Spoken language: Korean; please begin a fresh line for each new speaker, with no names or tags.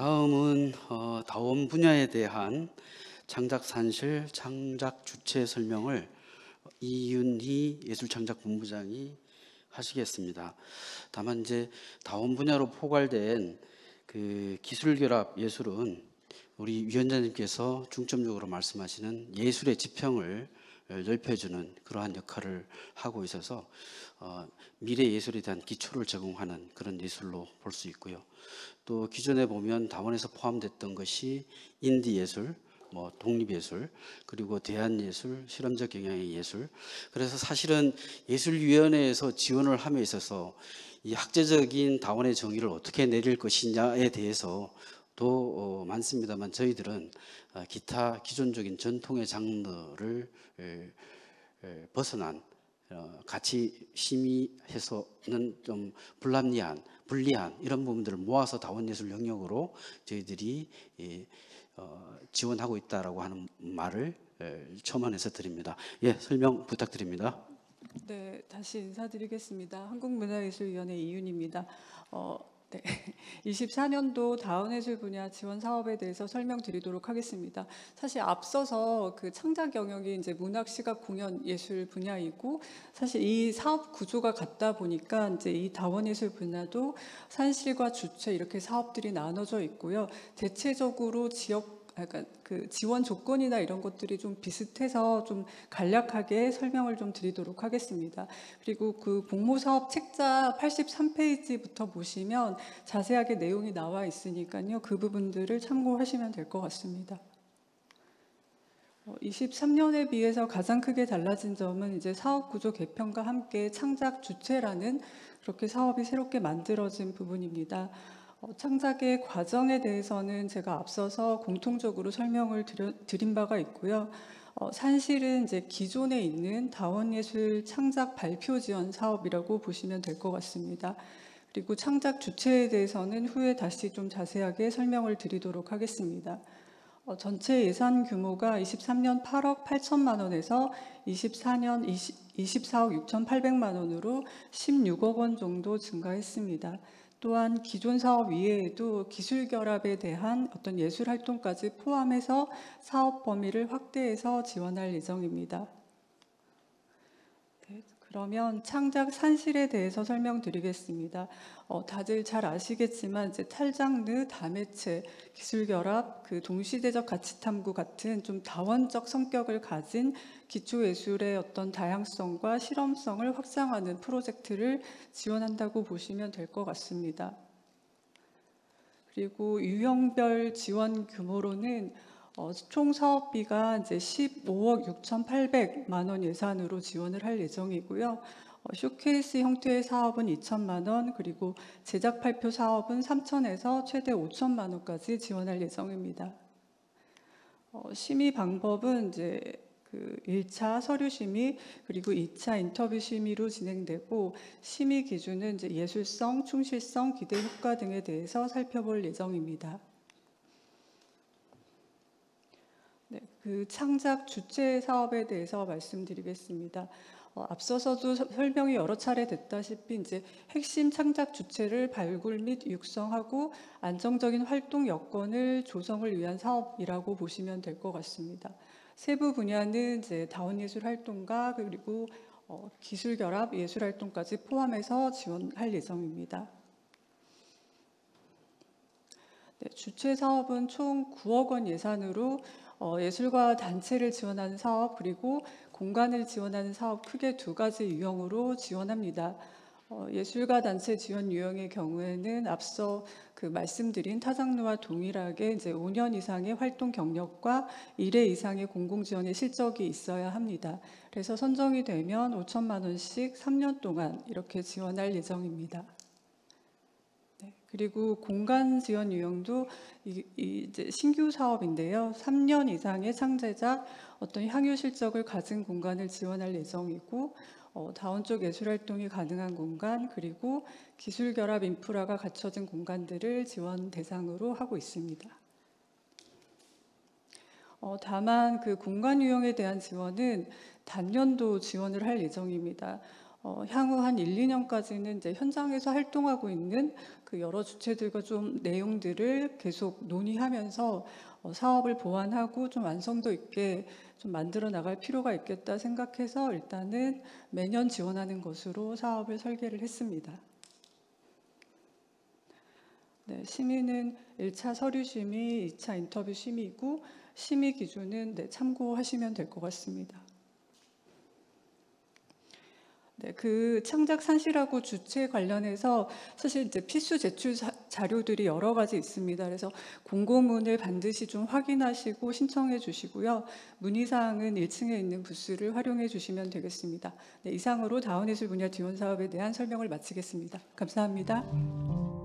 다음은 어, 다원 분야에 대한 창작 산실 창작 주체 설명을 이윤희 예술창작본부장이 하시겠습니다. 다만 이제 다원 분야로 포괄된 그 기술결합 예술은 우리 위원장님께서 중점적으로 말씀하시는 예술의 지평을 넓혀주는 그러한 역할을 하고 있어서 어, 미래 예술에 대한 기초를 제공하는 그런 예술로 볼 수 있고요. 또 기존에 보면 다원에서 포함됐던 것이 인디 예술, 뭐 독립예술, 그리고 대한예술, 실험적 경향의 예술. 그래서 사실은 예술위원회에서 지원을 함에 있어서 이 학제적인 다원의 정의를 어떻게 내릴 것이냐에 대해서 도 어, 많습니다만 저희들은 어, 기타 기존적인 전통의 장르를 벗어난 어, 같이 심의해서는 좀 불합리한, 불리한 이런 부분들을 모아서 다원예술 영역으로 저희들이 예, 어, 지원하고 있다라고 하는 말을 에, 첨언해서 드립니다. 예, 설명 부탁드립니다.
네, 다시 인사드리겠습니다. 한국문화예술위원회 이윤입니다. 어, 네, 24년도 다운예술 분야 지원 사업에 대해서 설명드리도록 하겠습니다. 사실 앞서서 그 창작 영역이 이제 문학, 시각, 공연, 예술 분야이고 사실 이 사업 구조가 같다 보니까 이제 이 다원예술 분야도 산실과 주체 이렇게 사업들이 나눠져 있고요. 대체적으로 지역 약간 그 지원 조건이나 이런 것들이 좀 비슷해서 좀 간략하게 설명을 좀 드리도록 하겠습니다. 그리고 그 공모 사업 책자 83페이지부터 보시면 자세하게 내용이 나와 있으니까요. 그 부분들을 참고하시면 될 것 같습니다. 23년에 어, 비해서 가장 크게 달라진 점은 이제 사업 구조 개편과 함께 창작 주체라는 그렇게 사업이 새롭게 만들어진 부분입니다. 어, 창작의 과정에 대해서는 제가 앞서서 공통적으로 설명을 드려, 드린 바가 있고요. 어, 산실은 이제 기존에 있는 다원예술 창작 발표 지원 사업이라고 보시면 될 것 같습니다. 그리고 창작 주체에 대해서는 후에 다시 좀 자세하게 설명을 드리도록 하겠습니다. 어, 전체 예산 규모가 23년 8억 8천만 원에서 24년 20, 24억 6천8백만 원으로 16억 원 정도 증가했습니다. 또한 기존 사업 이외에도 기술 결합에 대한 어떤 예술 활동까지 포함해서 사업 범위를 확대해서 지원할 예정입니다. 네, 그러면 창작 산실에 대해서 설명드리겠습니다. 어, 다들 잘 아시겠지만 이제 탈장르, 다매체, 기술 결합, 그 동시대적 가치 탐구 같은 좀 다원적 성격을 가진 기초 예술의 어떤 다양성과 실험성을 확장하는 프로젝트를 지원한다고 보시면 될 것 같습니다. 그리고 유형별 지원 규모로는 어, 총 사업비가 이제 15억 6,800만 원 예산으로 지원을 할 예정이고요. 어, 쇼케이스 형태의 사업은 2천만 원, 그리고 제작 발표 사업은 3천에서 최대 5천만 원까지 지원할 예정입니다. 어, 심의 방법은 이제 그 1차 서류 심의 그리고 2차 인터뷰 심의로 진행되고 심의 기준은 이제 예술성, 충실성, 기대 효과 등에 대해서 살펴볼 예정입니다. 네, 그 창작 주체 사업에 대해서 말씀드리겠습니다. 어, 앞서서도 설명이 여러 차례 됐다시피 이제 핵심 창작 주체를 발굴 및 육성하고 안정적인 활동 여건을 조성을 위한 사업이라고 보시면 될 것 같습니다. 세부 분야는 이제 다원 예술 활동가 그리고 어, 기술 결합 예술 활동까지 포함해서 지원할 예정입니다. 네, 주최 사업은 총 9억 원 예산으로 어, 예술과 단체를 지원하는 사업 그리고 공간을 지원하는 사업 크게 두 가지 유형으로 지원합니다. 어, 예술가 단체 지원 유형의 경우에는 앞서 그 말씀드린 타장르와 동일하게 이제 5년 이상의 활동 경력과 1회 이상의 공공 지원의 실적이 있어야 합니다. 그래서 선정이 되면 5천만 원씩 3년 동안 이렇게 지원할 예정입니다. 네, 그리고 공간 지원 유형도 이, 이제 신규 사업인데요. 3년 이상의 창제작, 어떤 향유 실적을 가진 공간을 지원할 예정이고 어, 다원적 예술 활동이 가능한 공간 그리고 기술 결합 인프라가 갖춰진 공간들을 지원 대상으로 하고 있습니다. 어, 다만 그 공간 유형에 대한 지원은 단년도 지원을 할 예정입니다. 어, 향후 한 1, 2년까지는 이제 현장에서 활동하고 있는 그 여러 주체들과 좀 내용들을 계속 논의하면서 어, 사업을 보완하고 좀 완성도 있게 좀 만들어 나갈 필요가 있겠다 생각해서 일단은 매년 지원하는 것으로 사업을 설계를 했습니다. 네, 심의는 1차 서류 심의, 2차 인터뷰 심의이고 심의 기준은 네, 참고하시면 될 것 같습니다. 네, 그 창작 산실하고 주체 관련해서 사실 이제 필수 제출 자- 자료들이 여러 가지 있습니다. 그래서 공고문을 반드시 좀 확인하시고 신청해 주시고요. 문의사항은 1층에 있는 부스를 활용해 주시면 되겠습니다. 네, 이상으로 다운예술 분야 지원 사업에 대한 설명을 마치겠습니다. 감사합니다.